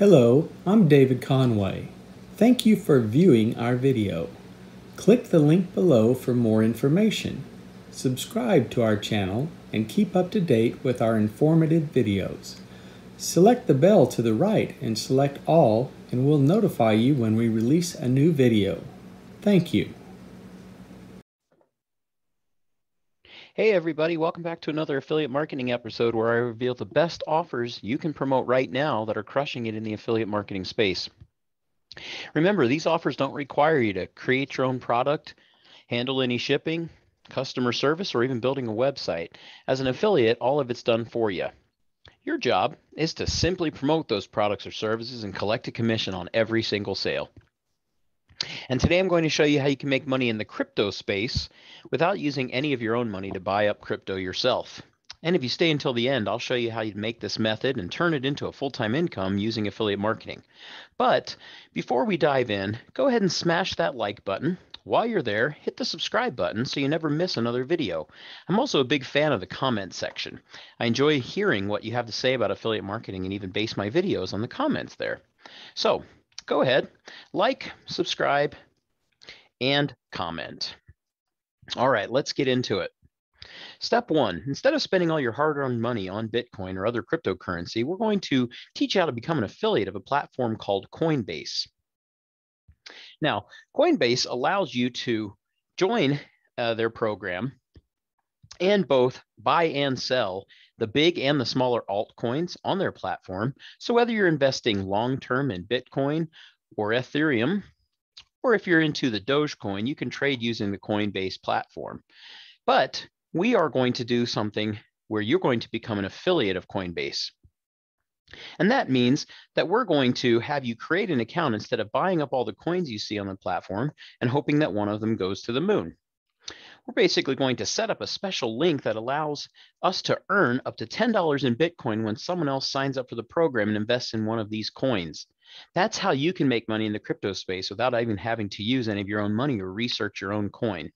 Hello, I'm David Conway. Thank you for viewing our video. Click the link below for more information. Subscribe to our channel and keep up to date with our informative videos. Select the bell to the right and select all and we'll notify you when we release a new video. Thank you. Hey everybody, welcome back to another affiliate marketing episode where I reveal the best offers you can promote right now that are crushing it in the affiliate marketing space. Remember, these offers don't require you to create your own product, handle any shipping, customer service, or even building a website. As an affiliate, all of it's done for you. Your job is to simply promote those products or services and collect a commission on every single sale. And today I'm going to show you how you can make money in the crypto space without using any of your own money to buy up crypto yourself. And if you stay until the end, I'll show you how you'd make this method and turn it into a full-time income using affiliate marketing. But before we dive in, go ahead and smash that like button. While you're there, hit the subscribe button so you never miss another video. I'm also a big fan of the comment section. I enjoy hearing what you have to say about affiliate marketing and even base my videos on the comments there. So go ahead, like, subscribe, and comment. All right, let's get into it. Step one, instead of spending all your hard-earned money on Bitcoin or other cryptocurrency, we're going to teach you how to become an affiliate of a platform called Coinbase. Now, Coinbase allows you to join uh, their program and both buy and sell the big and the smaller altcoins on their platform. So whether you're investing long-term in Bitcoin or Ethereum, or if you're into the Dogecoin, you can trade using the Coinbase platform. But we are going to do something where you're going to become an affiliate of Coinbase. And that means that we're going to have you create an account instead of buying up all the coins you see on the platform and hoping that one of them goes to the moon we're basically going to set up a special link that allows us to earn up to $10 in Bitcoin when someone else signs up for the program and invests in one of these coins. That's how you can make money in the crypto space without even having to use any of your own money or research your own coin.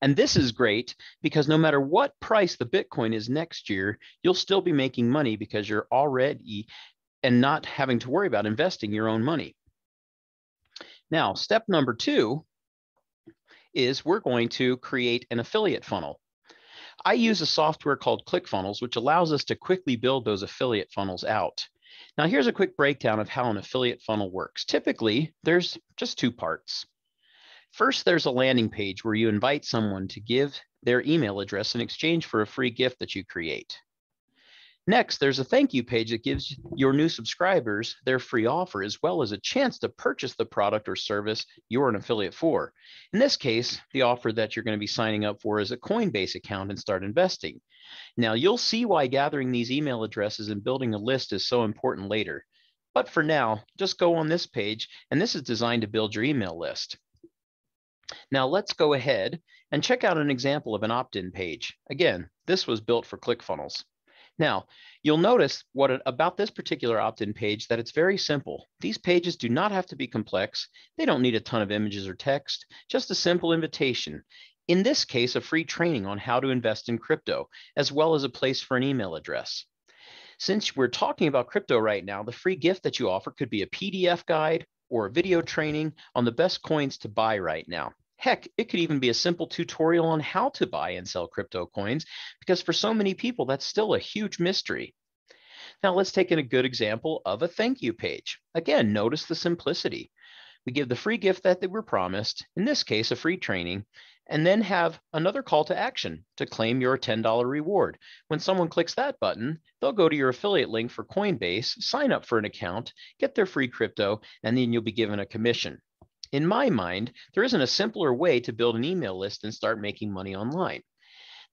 And this is great because no matter what price the Bitcoin is next year, you'll still be making money because you're already and not having to worry about investing your own money. Now, step number two is we're going to create an affiliate funnel. I hmm. use a software called ClickFunnels, which allows us to quickly build those affiliate funnels out. Now, here's a quick breakdown of how an affiliate funnel works. Typically, there's just two parts. First, there's a landing page where you invite someone to give their email address in exchange for a free gift that you create. Next, there's a thank you page that gives your new subscribers their free offer, as well as a chance to purchase the product or service you're an affiliate for. In this case, the offer that you're going to be signing up for is a Coinbase account and start investing. Now, you'll see why gathering these email addresses and building a list is so important later. But for now, just go on this page, and this is designed to build your email list. Now let's go ahead and check out an example of an opt-in page. Again, this was built for ClickFunnels. Now, you'll notice what about this particular opt-in page that it's very simple. These pages do not have to be complex. They don't need a ton of images or text, just a simple invitation. In this case, a free training on how to invest in crypto, as well as a place for an email address. Since we're talking about crypto right now, the free gift that you offer could be a PDF guide or a video training on the best coins to buy right now. Heck, it could even be a simple tutorial on how to buy and sell crypto coins, because for so many people, that's still a huge mystery. Now let's take in a good example of a thank you page. Again, notice the simplicity. We give the free gift that they were promised, in this case, a free training, and then have another call to action to claim your $10 reward. When someone clicks that button, they'll go to your affiliate link for Coinbase, sign up for an account, get their free crypto, and then you'll be given a commission. In my mind, there isn't a simpler way to build an email list and start making money online.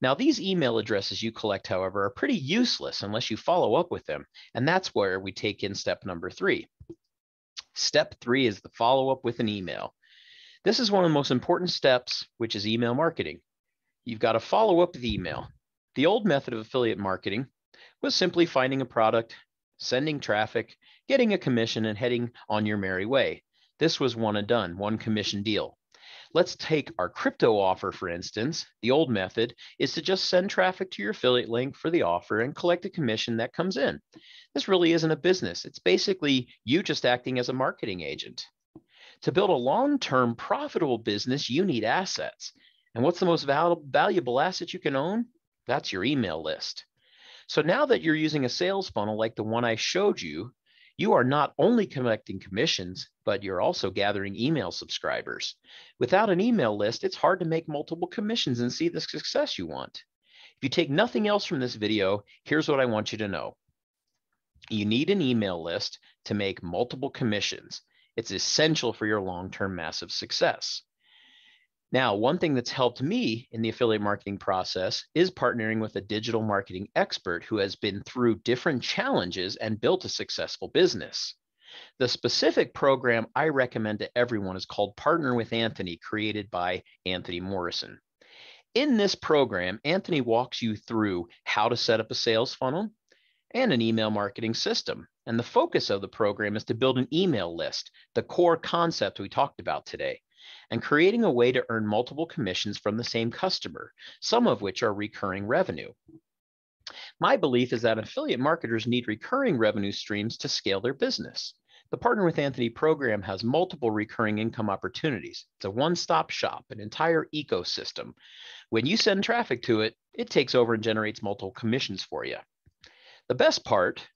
Now, these email addresses you collect, however, are pretty useless unless you follow up with them. And that's where we take in step number three. Step three is the follow up with an email. This is one of the most important steps, which is email marketing. You've got to follow up with email. The old method of affiliate marketing was simply finding a product, sending traffic, getting a commission, and heading on your merry way. This was one and done, one commission deal. Let's take our crypto offer, for instance. The old method is to just send traffic to your affiliate link for the offer and collect a commission that comes in. This really isn't a business. It's basically you just acting as a marketing agent. To build a long term profitable business, you need assets. And what's the most val- valuable asset you can own? That's your email list. So now that you're using a sales funnel like the one I showed you, you are not only collecting commissions, but you're also gathering email subscribers. Without an email list, it's hard to make multiple commissions and see the success you want. If you take nothing else from this video, here's what I want you to know. You need an email list to make multiple commissions. It's essential for your long-term massive success. Now, one thing that's helped me in the affiliate marketing process is partnering with a digital marketing expert who has been through different challenges and built a successful business. The specific program I recommend to everyone is called Partner with Anthony, created by Anthony Morrison. In this program, Anthony walks you through how to set up a sales funnel and an email marketing system. And the focus of the program is to build an email list, the core concept we talked about today and creating a way to earn multiple commissions from the same customer, some of which are recurring revenue. My belief is that affiliate marketers need recurring revenue streams to scale their business. The Partner with Anthony program has multiple recurring income opportunities. It's a one stop shop, an entire ecosystem. When you send traffic to it, it takes over and generates multiple commissions for you. The best part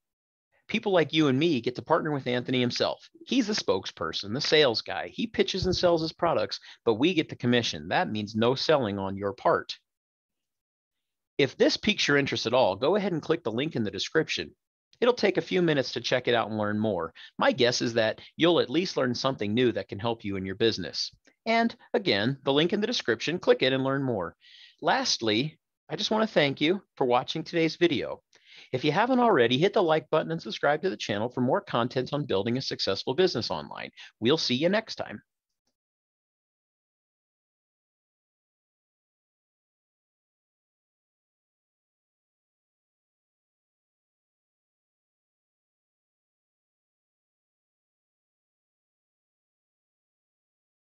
people like you and me get to partner with Anthony himself. He's the spokesperson, the sales guy. He pitches and sells his products, but we get the commission. That means no selling on your part. If this piques your interest at all, go ahead and click the link in the description. It'll take a few minutes to check it out and learn more. My guess is that you'll at least learn something new that can help you in your business. And again, the link in the description, click it and learn more. Lastly, I just want to thank you for watching today's video. If you haven't already, hit the like button and subscribe to the channel for more content on building a successful business online. We'll see you next time.